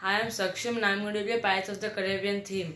हाय आम सक्षम नाम घणी खे पाए थीम